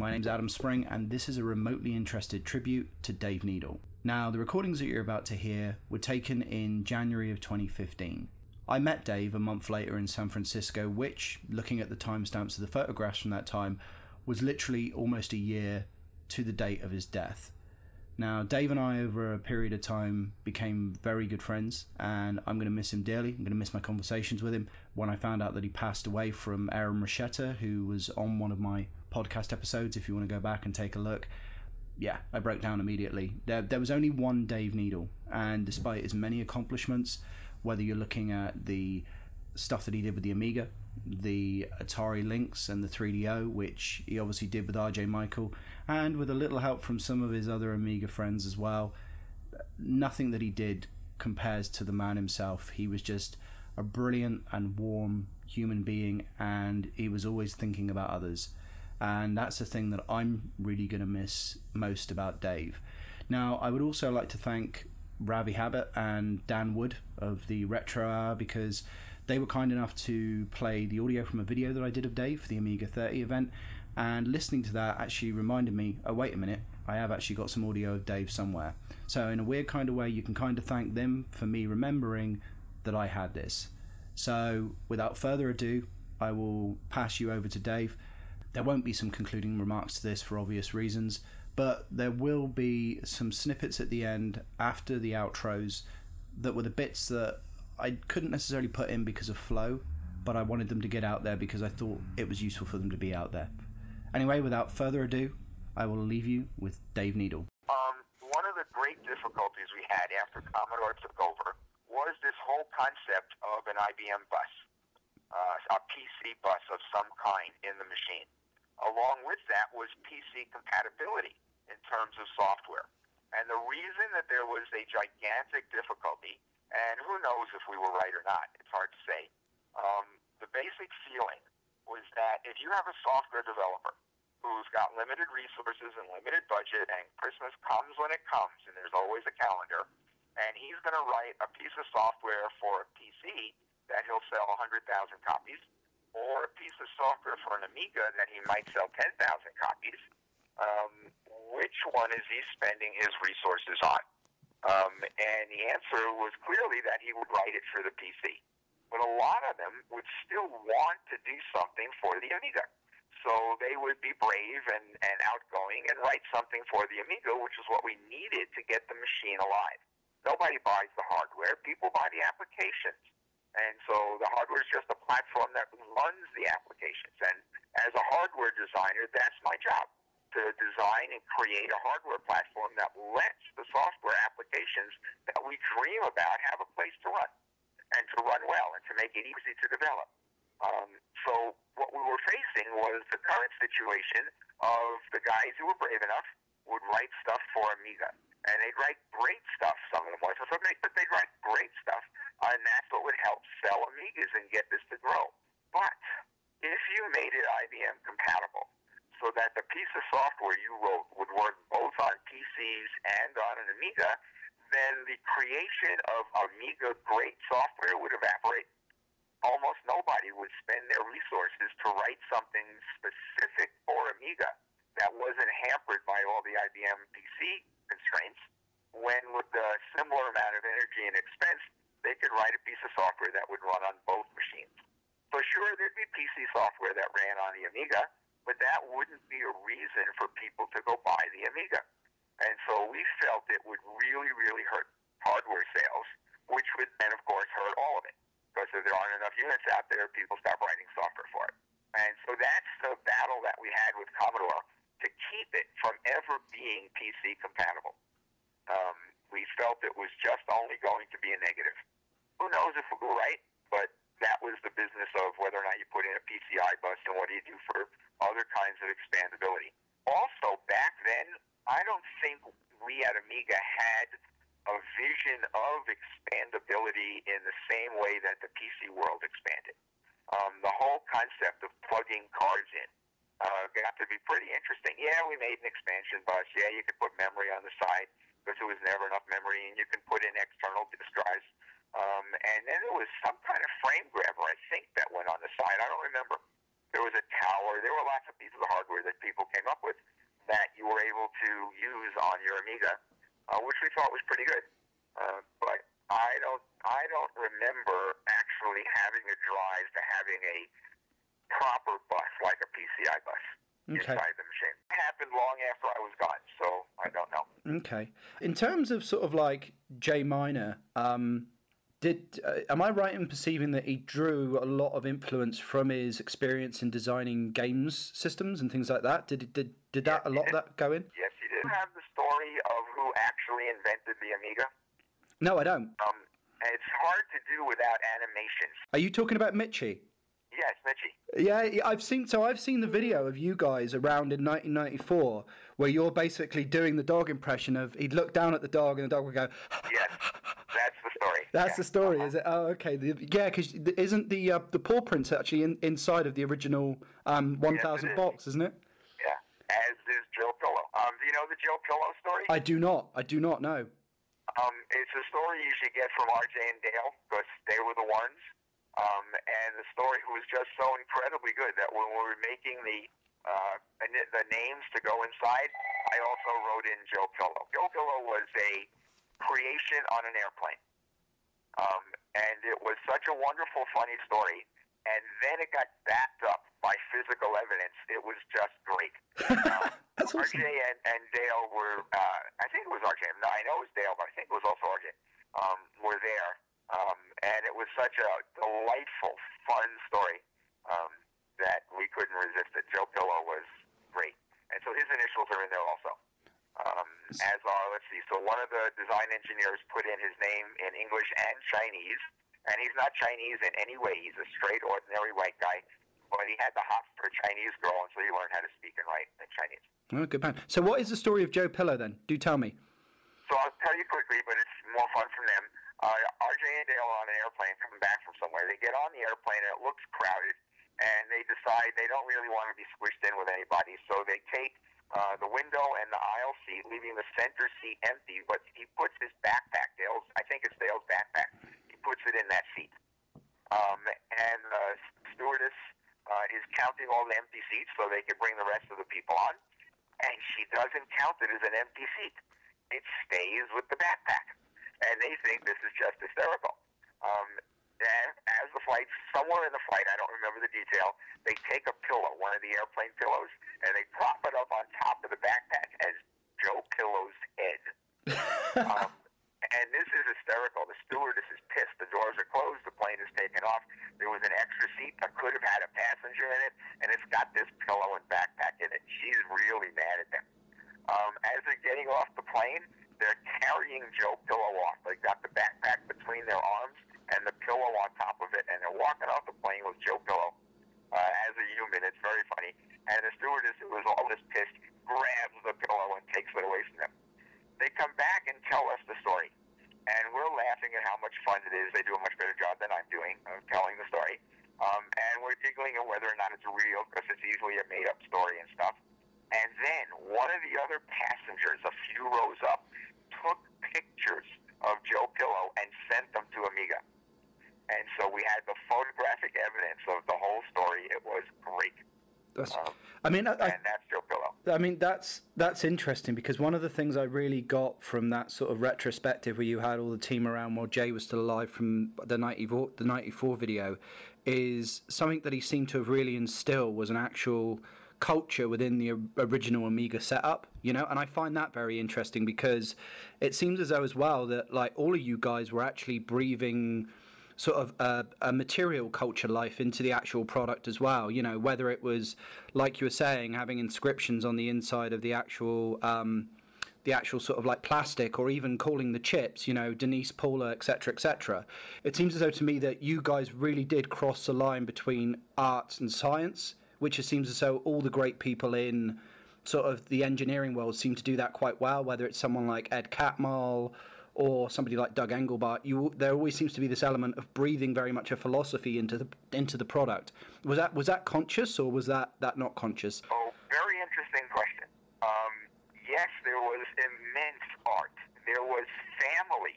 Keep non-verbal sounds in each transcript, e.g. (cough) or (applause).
My name's Adam Spring, and this is a remotely interested tribute to Dave Needle. Now, the recordings that you're about to hear were taken in January of 2015. I met Dave a month later in San Francisco, which, looking at the timestamps of the photographs from that time, was literally almost a year to the date of his death. Now, Dave and I, over a period of time, became very good friends, and I'm going to miss him dearly. I'm going to miss my conversations with him. When I found out that he passed away from Aaron Rasheta, who was on one of my podcast episodes, if you want to go back and take a look, yeah, I broke down immediately. There, there was only one Dave Needle, and despite his many accomplishments, whether you're looking at the stuff that he did with the Amiga, the Atari Lynx, and the 3DO, which he obviously did with RJ Mical, and with a little help from some of his other Amiga friends as well. Nothing that he did compares to the man himself. He was just a brilliant and warm human being, and he was always thinking about others. And that's the thing that I'm really going to miss most about Dave. Now, I would also like to thank Ravi Abbott and Dan Wood of the Retro Hour because they were kind enough to play the audio from a video that I did of Dave for the Amiga 30 event. And listening to that actually reminded me oh, wait a minute, I have actually got some audio of Dave somewhere. So, in a weird kind of way, you can kind of thank them for me remembering that I had this. So, without further ado, I will pass you over to Dave. There won't be some concluding remarks to this for obvious reasons, but there will be some snippets at the end after the outros that were the bits that I couldn't necessarily put in because of flow, but I wanted them to get out there because I thought it was useful for them to be out there. Anyway, without further ado, I will leave you with Dave Needle. Um, one of the great difficulties we had after Commodore took over was this whole concept of an IBM bus, uh, a PC bus of some kind in the machine. Along with that was PC compatibility in terms of software. And the reason that there was a gigantic difficulty, and who knows if we were right or not, it's hard to say, um, the basic feeling was that if you have a software developer who's got limited resources and limited budget, and Christmas comes when it comes, and there's always a calendar, and he's going to write a piece of software for a PC that he'll sell 100,000 copies, or a piece of software for an Amiga that he might sell 10,000 copies, um, which one is he spending his resources on? Um, and the answer was clearly that he would write it for the PC. But a lot of them would still want to do something for the Amiga. So they would be brave and, and outgoing and write something for the Amiga, which is what we needed to get the machine alive. Nobody buys the hardware, people buy the applications. And so the hardware is just a platform that runs the applications. And as a hardware designer, that's my job to design and create a hardware platform that lets the software applications that we dream about have a place to run and to run well and to make it easy to develop. Um, so what we were facing was the current situation of the guys who were brave enough would write stuff for Amiga. And they'd write great stuff, some of them was, but they'd write great stuff. And that's what would help sell Amigas and get this to grow. But if you made it IBM compatible, so that the piece of software you wrote would work both on PCs and on an Amiga, then the creation of Amiga great software would evaporate almost nobody would spend their resources to write something specific for Amiga that wasn't hampered by all the IBM PC constraints, when with a similar amount of energy and expense, they could write a piece of software that would run on both machines. For sure, there'd be PC software that ran on the Amiga, but that wouldn't be a reason for people to go buy the Amiga. And so we felt it would really, really hurt hardware sales, which would then, of course, hurt all of it because if there aren't enough units out there, people stop writing software for it. And so that's the battle that we had with Commodore to keep it from ever being PC compatible. Um, we felt it was just only going to be a negative. Who knows if go right, but that was the business of whether or not you put in a PCI bus and what do you do for other kinds of expandability. Also, back then, I don't think we at Amiga had a vision of expandability in the same way that the PC world expanded. Um, the whole concept of plugging cards in uh, got to be pretty interesting. Yeah, we made an expansion bus. Yeah, you could put memory on the side because there was never enough memory, and you can put in external disk drives. Um, and then there was some kind of frame grabber, I think, that went on the side. I don't remember. There was a tower. There were lots of pieces of hardware that people came up with that you were able to use on your Amiga, uh, which we thought was pretty good. Uh, but I don't, I don't remember actually having a drive to having a proper bus like a PCI bus Okay. inside the machine. It happened long after I was gone, so I don't know. Okay. In terms of sort of like Jay Miner, um, did uh, am I right in perceiving that he drew a lot of influence from his experience in designing games systems and things like that? Did did did that a lot of that go in? Yes, he did. You have the story of who actually invented the Amiga. No, I don't. Um, it's hard to do without animations. Are you talking about Mitchy? Yes, Mitchy. Yeah, I've seen. So I've seen the video of you guys around in 1994, where you're basically doing the dog impression of. He'd look down at the dog, and the dog would go. Yes, that's the. That's Yeah. the story, is it? Oh, okay. The, yeah, because isn't the uh, the paw prints actually in, inside of the original um, 1000 is. box, isn't it? Yeah, as is Joe Pillow. Um, do you know the Joe Pillow story? I do not. I do not know. Um, it's a story you should get from R.J. and Dale because they were the ones. Um, and the story was just so incredibly good that when we were making the uh, the names to go inside, I also wrote in Joe Pillow. Joe Pillow was a creation on an airplane. Um, and it was such a wonderful, funny story. And then it got backed up by physical evidence. It was just great. (laughs) Um, That's awesome. RJ and, and Dale were, uh, I think it was RJ. No, I know it was Dale, but I think it was also RJ. Um, were there, um, and it was such a delightful, fun story um, that we couldn't resist it. Joe Pillow was great, and so his initials are in there also. Um, as are, let's see. So one of the design engineers put in his name in English and Chinese, and he's not Chinese in any way. He's a straight, ordinary white guy, but he had the hots for a Chinese girl, and so he learned how to speak and write in Chinese. Oh, good man. So, what is the story of Joe Pillow then? Do tell me. So I'll tell you quickly, but it's more fun from them. Uh, RJ and Dale are on an airplane coming back from somewhere. They get on the airplane and it looks crowded, and they decide they don't really want to be squished in with anybody, so they take uh, the window and the aisle seat, leaving the center seat empty. But he puts his backpack, Dale's, I think it's Dale's backpack. He puts it in that seat, um, and the stewardess uh, is counting all the empty seats so they can bring the rest of the people on, and she doesn't count it as an empty seat it stays with the backpack. And they think this is just hysterical. Um, and as the flight, somewhere in the flight, I don't remember the detail, they take a pillow, one of the airplane pillows, and they prop it up on top of the backpack as Joe Pillow's head. (laughs) um, and this is hysterical. The stewardess is pissed. The doors are closed. The plane is taken off. There was an extra seat that could have had a passenger in it, and it's got this pillow and backpack in it. She's really mad at them. Um, as they're getting off the plane, they're carrying Joe Pillow off. They've got the backpack between their arms and the pillow on top of it, and they're walking off the plane with Joe Pillow uh, as a human. It's very funny. And the stewardess, who was all this pissed, grabs the pillow and takes it away from them. They come back and tell us the story. And we're laughing at how much fun it is. They do a much better job than I'm doing of telling the story. Um, and we're giggling at whether or not it's real because it's easily a made up story and stuff. And then one of the other passengers, a few rows up, took pictures of Joe Pillow and sent them to Amiga. And so we had the photographic evidence of the whole story. It was great. That's, Um, I mean, I, and that's Joe Pillow. I mean that's that's interesting because one of the things I really got from that sort of retrospective where you had all the team around while Jay was still alive from the ninety four the ninety four video is something that he seemed to have really instilled was an actual culture within the original Amiga setup, you know, and I find that very interesting because it seems as though as well that like all of you guys were actually breathing sort of a, a material culture life into the actual product as well. You know, whether it was like you were saying, having inscriptions on the inside of the actual. Um, the actual sort of like plastic, or even calling the chips, you know, Denise Paula, etc., etc. It seems as though to me that you guys really did cross the line between arts and science, which it seems as though all the great people in sort of the engineering world seem to do that quite well. Whether it's someone like Ed Catmull or somebody like Doug Engelbart, you there always seems to be this element of breathing very much a philosophy into the into the product. Was that was that conscious or was that that not conscious? Oh, very interesting question. Um, yes, there was immense art. There was family.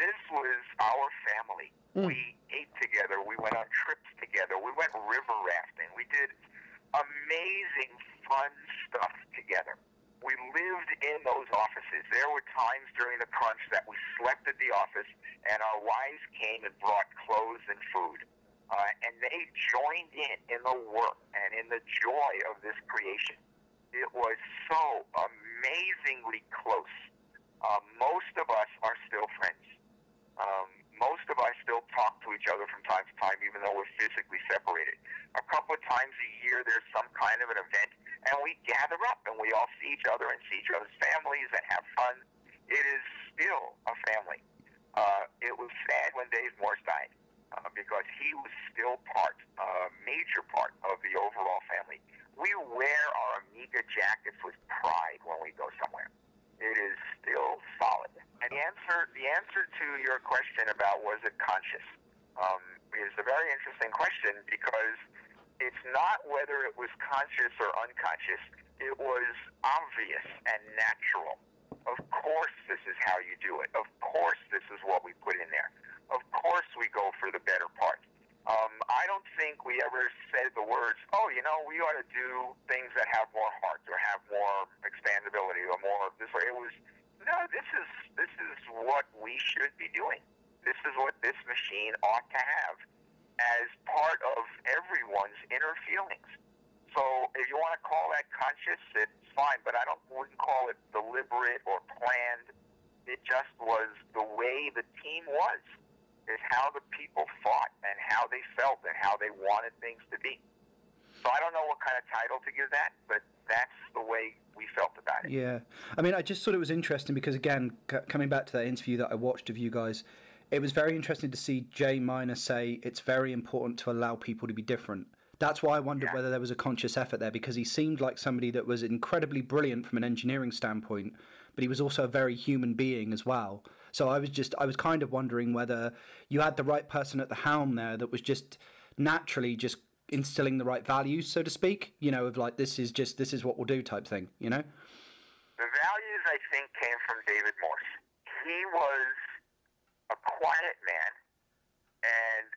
This was our family. We ate together. We went on trips together. We went river rafting. We did amazing, fun stuff together. We lived in those offices. There were times during the crunch that we slept at the office, and our wives came and brought clothes and food. Uh, and they joined in in the work and in the joy of this creation. It was so amazingly close. Uh, most of us are still friends. Um, most of us still talk to each other from time to time, even though we're physically separated. A couple of times a year, there's some kind of an event, and we gather up and we all see each other and see each other's families and have fun. It is still a family. Uh, it was sad when Dave Morse died uh, because he was still part, a uh, major part of the overall family. We wear our Amiga jackets with pride when we go somewhere. It is still solid. And the answer, the answer to your question about was it conscious, um, is a very interesting question because it's not whether it was conscious or unconscious. It was obvious and natural. Of course, this is how you do it. Of course, this is what we put in there. Of course, we go for the better part. Um, I don't think we ever said the words, "Oh, you know, we ought to do things that have more heart or have more expandability or more this way." It was no. This is this is what we should be doing. This is what this machine ought to have as part of everyone's inner feelings. So if you want to call that conscious, it's fine, but I don't wouldn't call it deliberate or planned. It just was the way the team was. Is how the people thought and how they felt and how they wanted things to be. So I don't know what kind of title to give that, but that's the way we felt about it. Yeah, I mean, I just thought it was interesting because again, c- coming back to that interview that I watched of you guys, it was very interesting to see Jay Miner say it's very important to allow people to be different. That's why I wondered yeah. whether there was a conscious effort there because he seemed like somebody that was incredibly brilliant from an engineering standpoint, but he was also a very human being as well. So I was just I was kind of wondering whether you had the right person at the helm there that was just naturally just instilling the right values, so to speak. You know, of like this is just this is what we'll do type thing. You know. The values I think came from David Morse. He was a quiet man and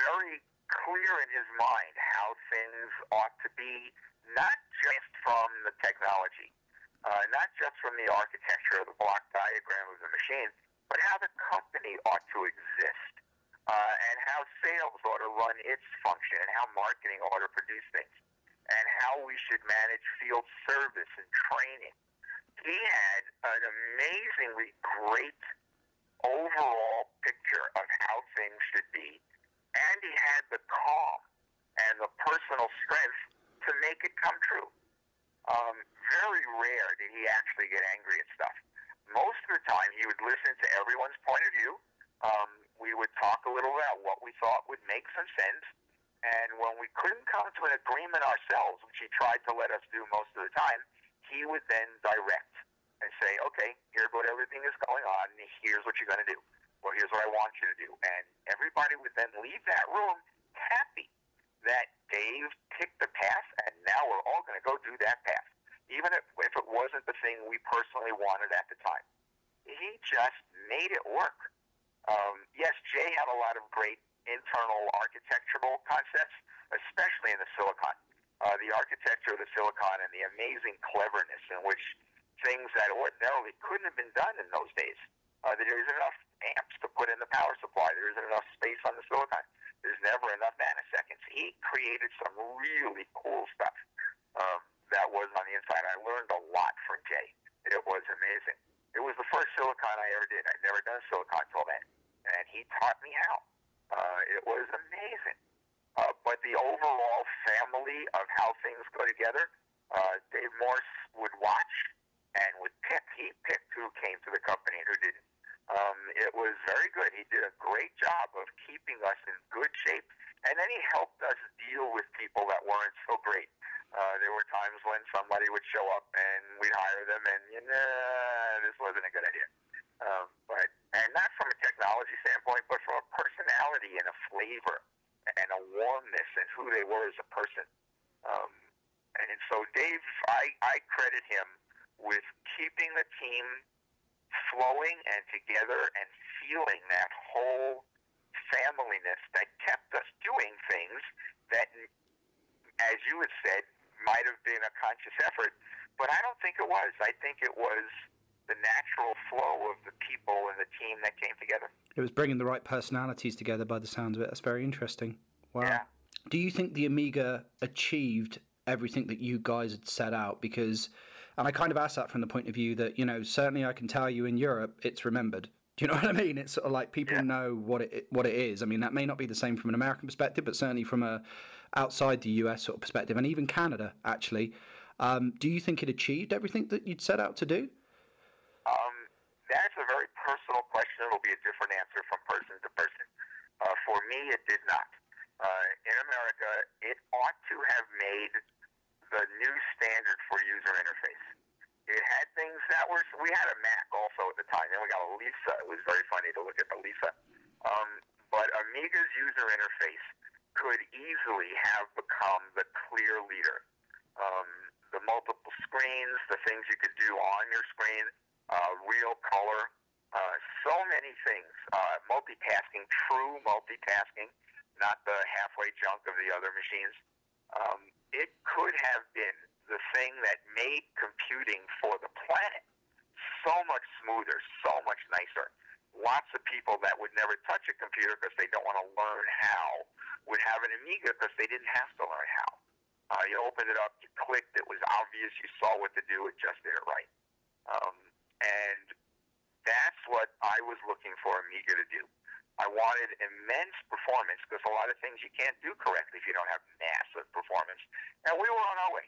very clear in his mind how things ought to be, not just from the technology, uh, not just from the architecture or the block diagram of the machine, but how the company ought to exist, uh, and how sales ought to run its function, and how marketing ought to produce things, and how we should manage field service and training. He had an amazingly great overall picture of how things should be, and he had the calm and the personal strength to make it come true. Um, very rare did he actually get angry at stuff. Most of the time, he would listen to everyone's point of view. Um, we would talk a little about what we thought would make some sense. And when we couldn't come to an agreement ourselves, which he tried to let us do most of the time, he would then direct and say, okay, here's what everything is going on, and here's what you're going to do. Well, here's what I want you to do. And everybody would then leave that room happy that Dave picked the path, and now we're all going to go do that path, even if, if it wasn't the thing we personally wanted at the time. He just made it work. Um, yes, Jay had a lot of great internal architectural concepts, especially in the silicon. Uh, the architecture of the silicon and the amazing cleverness in which things that ordinarily couldn't have been done in those days. Uh, there isn't enough amps to put in the power supply. There isn't enough space on the silicon. There's never enough nanoseconds. He created some really cool stuff um, that was on the inside. I learned a lot from Jay. It was amazing. It was the first silicon I ever did. I'd never done silicon until then, and he taught me how. Uh, it was amazing. Uh, but the overall family of how things go together, uh, Dave Morse would watch and would pick. He picked who came to the company and who didn't. Um, it was very good. He did a great job of keeping us in good shape, and then he helped us deal with people that weren't so great. Uh, there were times when somebody would show up and we'd hire them, and you know, this wasn't a good idea. Um, but and not from a technology standpoint, but from a personality and a flavor and a warmness and who they were as a person. Um, and so Dave, I, I credit him with keeping the team flowing and together and feeling that whole familyness that kept us doing things that, as you had said, might have been a conscious effort, but I don't think it was. I think it was the natural flow of the people and the team that came together. It was bringing the right personalities together by the sounds of it. That's very interesting. Wow. Yeah. Do you think the Amiga achieved everything that you guys had set out? Because, and I kind of ask that from the point of view that, you know, certainly I can tell you in Europe, it's remembered. Do you know (laughs) what I mean? It's sort of like people yeah. know what it what it is. I mean, that may not be the same from an American perspective, but certainly from a outside the US sort of perspective, and even Canada actually. Um, do you think it achieved everything that you'd set out to do? Um, that's a very personal question. It'll be a different answer from person to person. Uh, for me, it did not. Uh, in America, it ought to have made the new standard for user interface. It had things that were. We had a Mac also at the time. Then we got a Lisa. It was very funny to look at the Lisa. Um, but Amiga's user interface could easily have become the clear leader. Um, the multiple screens, the things you could do on your screen, uh, real color, uh, so many things. Uh, multitasking, true multitasking, not the halfway junk of the other machines. Um, it could have been the thing that made computing for the planet so much smoother, so much nicer. Lots of people that would never touch a computer because they don't want to learn how would have an Amiga because they didn't have to learn how. Uh, you opened it up, you clicked, it was obvious, you saw what to do, it just did it right. Um, and that's what I was looking for Amiga to do. I wanted immense performance because a lot of things you can't do correctly if you don't have massive performance. And we were on our way.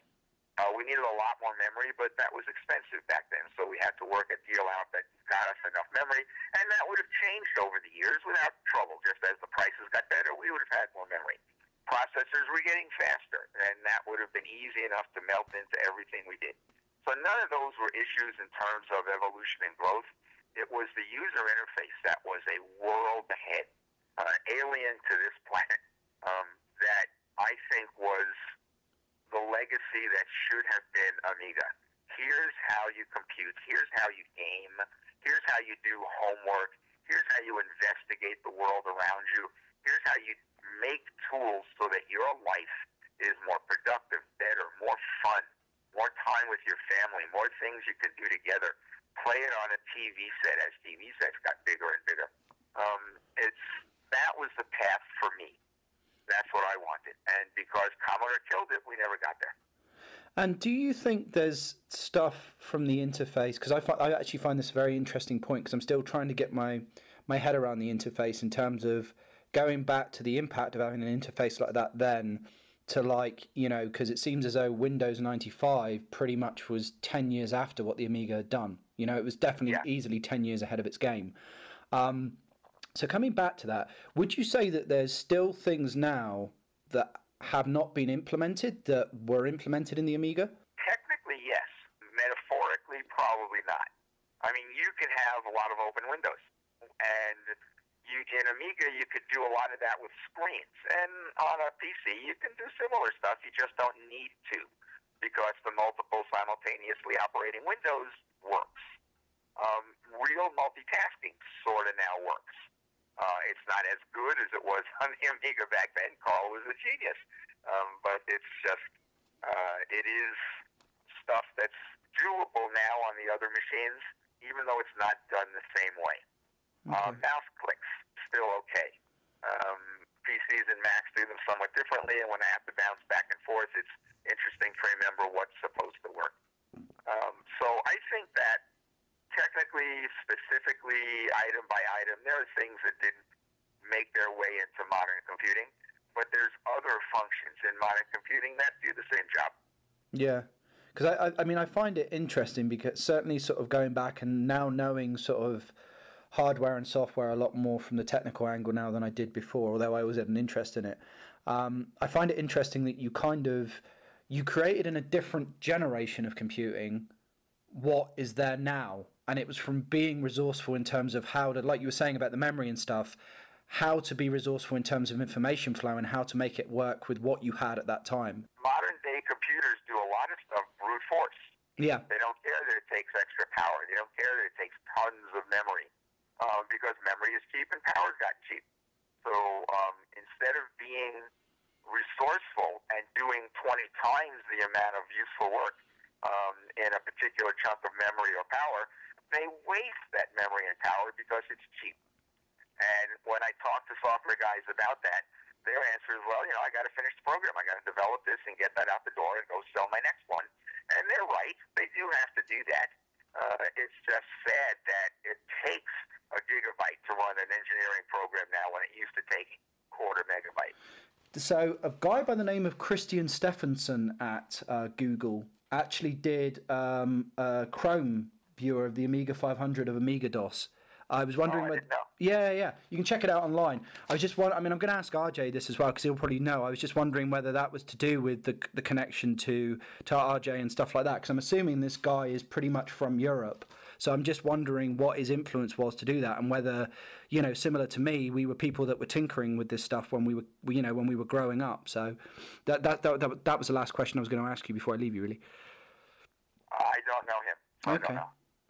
Uh, we needed a lot more memory, but that was expensive back then, so we had to work a deal out that got us enough memory, and that would have changed over the years without trouble. Just as the prices got better, we would have had more memory. Processors were getting faster, and that would have been easy enough to melt into everything we did. So none of those were issues in terms of evolution and growth. It was the user interface that was a world ahead, uh, alien to this planet, um, that I think was the legacy that should have been Amiga. Here's how you compute. Here's how you game. Here's how you do homework. Here's how you investigate the world around you. Here's how you make tools so that your life is more productive, better, more fun, more time with your family, more things you can do together. Play it on a TV set as TV sets got bigger and bigger. Um, it's that was the path for me. That's what I wanted. And because Commodore killed it, we never got there. And do you think there's stuff from the interface? Because I, I actually find this a very interesting point because I'm still trying to get my, my head around the interface in terms of going back to the impact of having an interface like that then to like, you know, because it seems as though Windows 95 pretty much was 10 years after what the Amiga had done. You know, it was definitely yeah. easily 10 years ahead of its game. Um, so coming back to that, would you say that there's still things now that have not been implemented that were implemented in the Amiga? Technically, yes. Metaphorically, probably not. I mean, you can have a lot of open windows, and you in Amiga you could do a lot of that with screens, and on a PC you can do similar stuff. You just don't need to because the multiple simultaneously operating windows works. Um, real multitasking sort of now works. Uh, it's not as good as it was (laughs) on the Amiga back then. Carl was a genius, um, but it's just uh, it is stuff that's doable now on the other machines, even though it's not done the same way. Uh, okay. Uh, mouse clicks still okay. Um, PCs and Macs do them somewhat differently, and when I have to bounce back and forth, it's interesting to remember what's supposed to work. Um, so I think that technically, item by item, there are things that didn't make their way into modern computing, but there's other functions in modern computing that do the same job. Yeah. Because I, I, mean, I find it interesting because certainly, sort of going back and now knowing sort of hardware and software a lot more from the technical angle now than I did before, although I always had an interest in it. Um, I find it interesting that you kind of you created in a different generation of computing what is there now and it was from being resourceful in terms of how to, like you were saying about the memory and stuff, how to be resourceful in terms of information flow and how to make it work with what you had at that time. Modern day computers do a lot of stuff brute force. Yeah. They don't care that it takes extra power. They don't care that it takes tons of memory uh, because memory is cheap and power's got cheap. So um, instead of being resourceful and doing 20 times the amount of useful work um, in a particular chunk of memory or power, they waste that memory and power because it's cheap. And when I talk to software guys about that, their answer is, well, you know, I got to finish the program. I got to develop this and get that out the door and go sell my next one. And they're right. They do have to do that. Uh, it's just sad that it takes a gigabyte to run an engineering program now when it used to take quarter megabyte. So, a guy by the name of Christian Stefansen at uh, Google actually did um, a Chrome viewer of the Amiga 500 of Amiga DOS. I was wondering Oh, I whether. Yeah, yeah, you can check it out online. I was just wondering. I mean, I'm going to ask RJ this as well because he'll probably know. I was just wondering whether that was to do with the the connection to to RJ and stuff like that. Because I'm assuming this guy is pretty much from Europe. So I'm just wondering what his influence was to do that, and whether, you know, similar to me, we were people that were tinkering with this stuff when we were, you know, when we were growing up. So that that that, that, that was the last question I was going to ask you before I leave you, really. I don't know him. I Okay.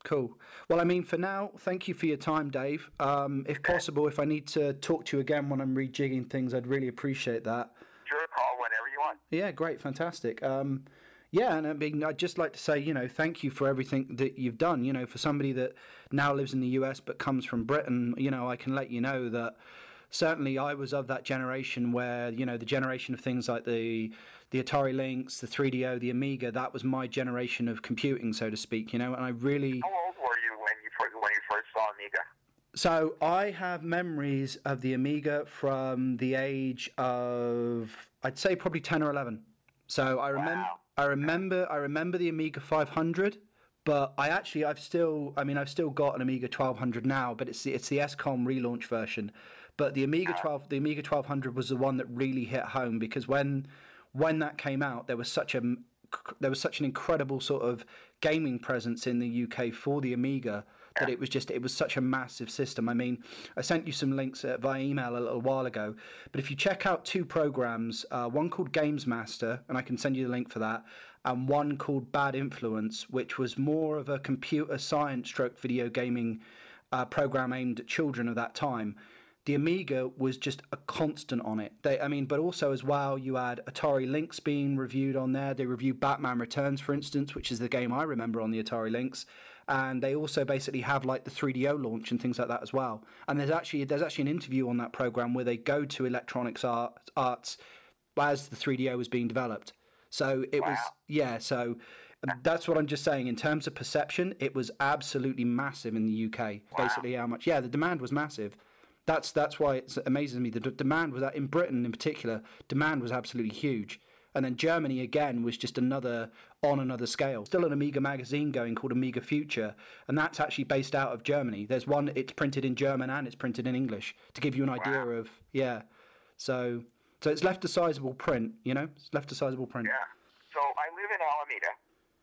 Cool. Well, I mean, for now, thank you for your time, Dave. Um, if possible, if I need to talk to you again when I'm rejigging things, I'd really appreciate that. Sure, call whenever you want. Yeah, great, fantastic. Um, yeah, and I mean, I'd just like to say, you know, thank you for everything that you've done. You know, for somebody that now lives in the US but comes from Britain, you know, I can let you know that certainly I was of that generation where, you know, the generation of things like the the Atari Lynx, the 3DO, the Amiga, that was my generation of computing, so to speak. You know, and I really. How old were you when you when you first saw Amiga? So I have memories of the Amiga from the age of I'd say probably ten or eleven. So I remember Wow. I remember I remember the Amiga 500, but I actually I've still I mean I've still got an Amiga 1200 now, but it's the, it's the Escom relaunch version. But the Amiga 12 the Amiga 1200 was the one that really hit home because when when that came out there was such a there was such an incredible sort of gaming presence in the UK for the Amiga that it was just it was such a massive system. I mean, I sent you some links uh, via email a little while ago, but if you check out two programs, uh, one called Games Master, and I can send you the link for that, and one called Bad Influence, which was more of a computer science stroke video gaming uh, program aimed at children of that time the Amiga was just a constant on it. They, I mean, but also as well, you had Atari Lynx being reviewed on there. They reviewed Batman Returns, for instance, which is the game I remember on the Atari Lynx, and they also basically have like the 3DO launch and things like that as well. And there's actually there's actually an interview on that program where they go to Electronics Art, Arts as the 3DO was being developed. So it was yeah. So um, that's what I'm just saying. In terms of perception, it was absolutely massive in the UK. Basically, how much? Yeah, the demand was massive. That's that's why it amazes me. The d- demand was that in Britain in particular. Demand was absolutely huge, and then Germany again was just another on another scale. Still an Amiga magazine going called Amiga Future, and that's actually based out of Germany. There's one. It's printed in German and it's printed in English to give you an idea of yeah. So so it's left a sizable print. You know, it's left a sizable print. Yeah. So I live in Alameda,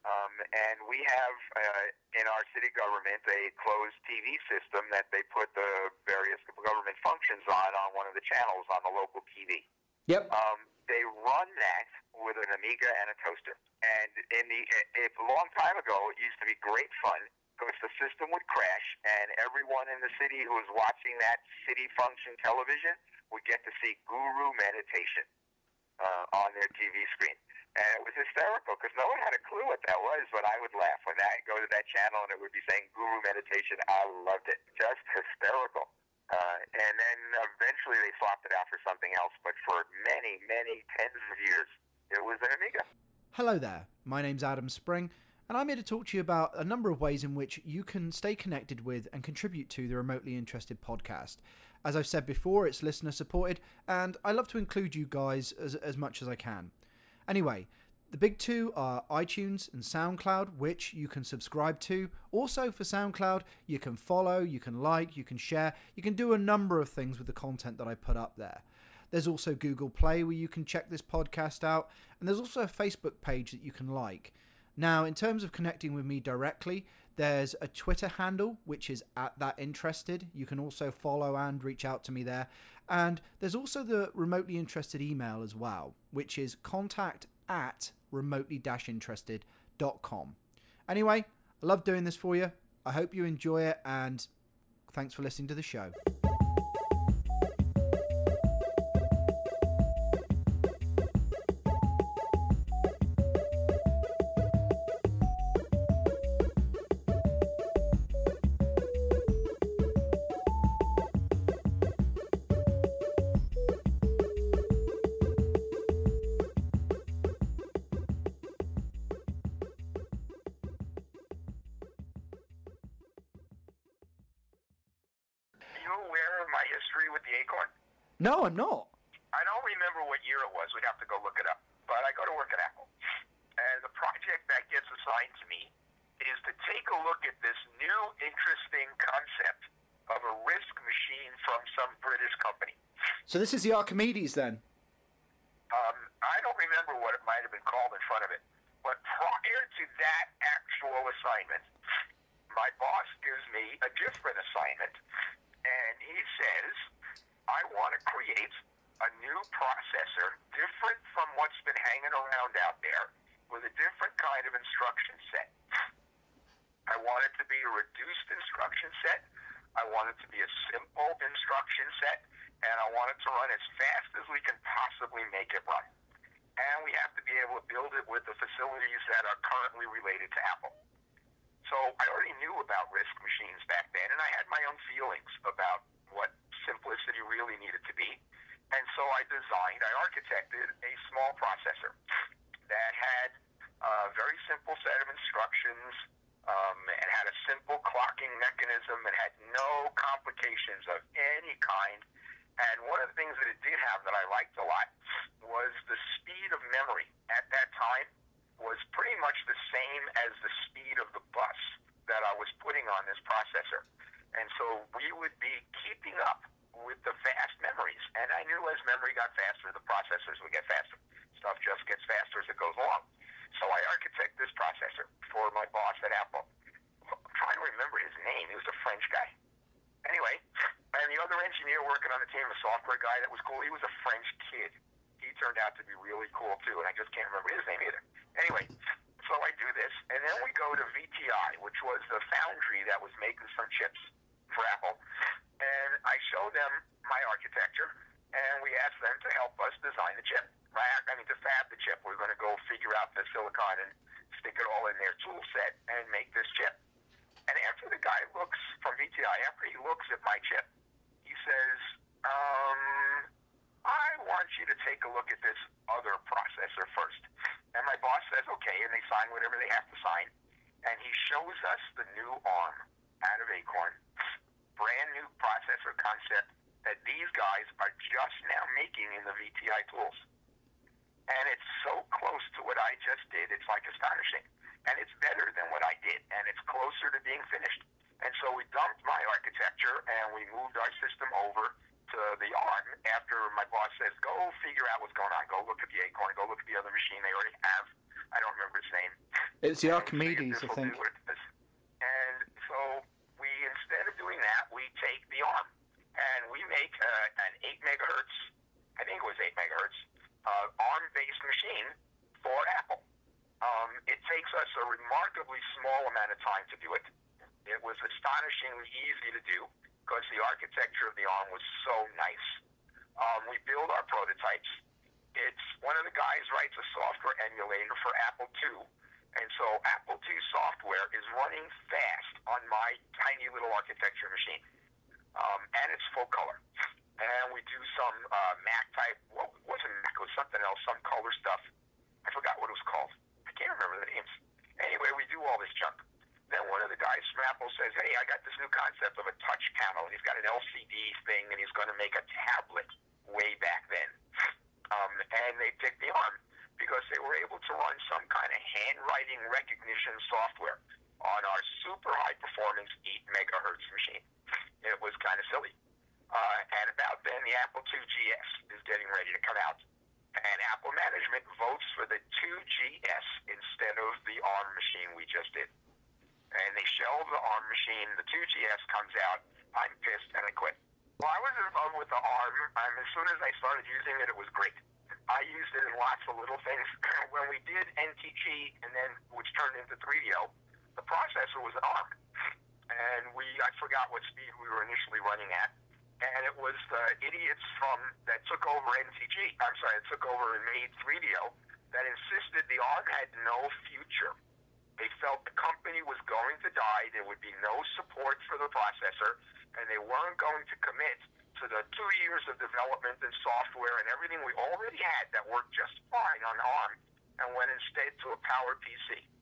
um, and we have uh, in our city government a closed TV system that they put the various government functions on on one of the channels on the local TV. Yep. Um, they run that with an Amiga and a toaster. And in the if a long time ago, it used to be great fun because the system would crash, and everyone in the city who was watching that city function television would get to see Guru meditation uh, on their TV screen. And it was hysterical because no one had a clue what that was, but I would laugh when I go to that channel and it would be saying Guru meditation. I loved it, just hysterical. Uh, and then eventually they swapped it out for something else, but for many, many tens of years, it was an Amiga. Hello there, my name's Adam Spring, and I'm here to talk to you about a number of ways in which you can stay connected with and contribute to the Remotely Interested podcast. As I've said before, it's listener supported, and I love to include you guys as, as much as I can. Anyway, the big two are iTunes and SoundCloud, which you can subscribe to. Also, for SoundCloud, you can follow, you can like, you can share, you can do a number of things with the content that I put up there. There's also Google Play where you can check this podcast out, and there's also a Facebook page that you can like. Now, in terms of connecting with me directly, there's a Twitter handle which is at that interested. You can also follow and reach out to me there. And there's also the remotely interested email as well, which is contact at remotely interested.com. Anyway, I love doing this for you. I hope you enjoy it, and thanks for listening to the show. New interesting concept of a RISC machine from some British company. So this is the Archimedes then. Um, I don't remember what it might have been called in front of it. But prior to that actual assignment, my boss gives me a different assignment. And he says, I want to create a new processor different from what's been hanging around out there with a different kind of instruction set. I want it to be a instruction set. I want it to be a simple instruction set. And I want it to run as fast as we can possibly make it run. And we have to be able to build it with the facilities that are currently related to Apple. So I already knew about RISC machines back then, and I had my own feelings about what simplicity really needed to be. And so I designed, I architected a small processor that had a very simple set of instructions. Um, it had a simple clocking mechanism. It had no complications of any kind. And one of the things that it did have that I liked a lot was the speed of memory at that time was pretty much the same as the speed of the bus that I was putting on this processor. And so we would be keeping up with the fast memories. And I knew as memory got faster, the processors would get faster. Stuff just gets faster as it goes along. So I architect this processor for my boss at Apple. I'm trying to remember his name. He was a French guy. Anyway, and the other engineer working on the team, a software guy that was cool, he was a French kid. He turned out to be really cool too, and I just can't remember his name either. Anyway, so I do this, and then we go to VTI, which was the foundry that was making some chips for Apple, and I show them my architecture, and we ask them to help us design the chip. Right? I mean, to fab the chip. We're going to go figure out the silicon and stick it all in their tool set and make this chip. And after the guy looks from VTI, after he looks at my chip, he says, um, I want you to take a look at this other processor first. And my boss says, okay, and they sign whatever they have to sign. And he shows us the new ARM out of Acorn, brand new processor concept that these guys are just now making in the VTI tools. And it's so close to what I just did, it's like astonishing. And it's better than what I did, and it's closer to being finished. And so we dumped my architecture and we moved our system over to the ARM after my boss says, go figure out what's going on. Go look at the Acorn. Go look at the other machine they already have. I don't remember its name. It's the (laughs) And see if Archimedes, I think. do what it does. And so we, instead of doing that, we take the ARM and we make uh, an 8 megahertz, I think it was 8 megahertz, uh, ARM-based machine for Apple. Um, it takes us a remarkably small amount of time to do it. It was astonishingly easy to do because the architecture of the ARM was so nice. Um, we build our prototypes. It's one of the guys writes a software emulator for Apple II, and so Apple II software is running fast on my tiny little architecture machine, um, and it's full color. And we do some uh, Mac type. What wasn't Mac? It was something else. Some color stuff. I forgot what it was called. I can't remember the names. Anyway, we do all this junk. Then one of the guys from Apple says, "Hey, I got this new concept of a touch panel. He's got an LCD thing, and he's going to make a tablet." Way back then, um, and they picked the ARM because they were able to run some kind of handwriting recognition software on our super high performance 8 megahertz machine. It was kind of silly. Uh, and about then, the Apple II GS is getting ready to come out. And Apple management votes for the 2GS instead of the ARM machine we just did. And they shelve the ARM machine. The 2GS comes out. I'm pissed and I quit. Well, I was involved with the ARM. Um, as soon as I started using it, it was great. I used it in lots of little things. (laughs) when we did NTG, and then which turned into 3DO, the processor was an ARM, and we I forgot what speed we were initially running at, and it was the idiots from that took over NTG. I'm sorry, that took over and made 3DO that insisted the ARM had no future. They felt the company was going to die. There would be no support for the processor, and they weren't going to commit to the two years of development and software and everything we already had that worked just fine on ARM, and went instead to a Power PC.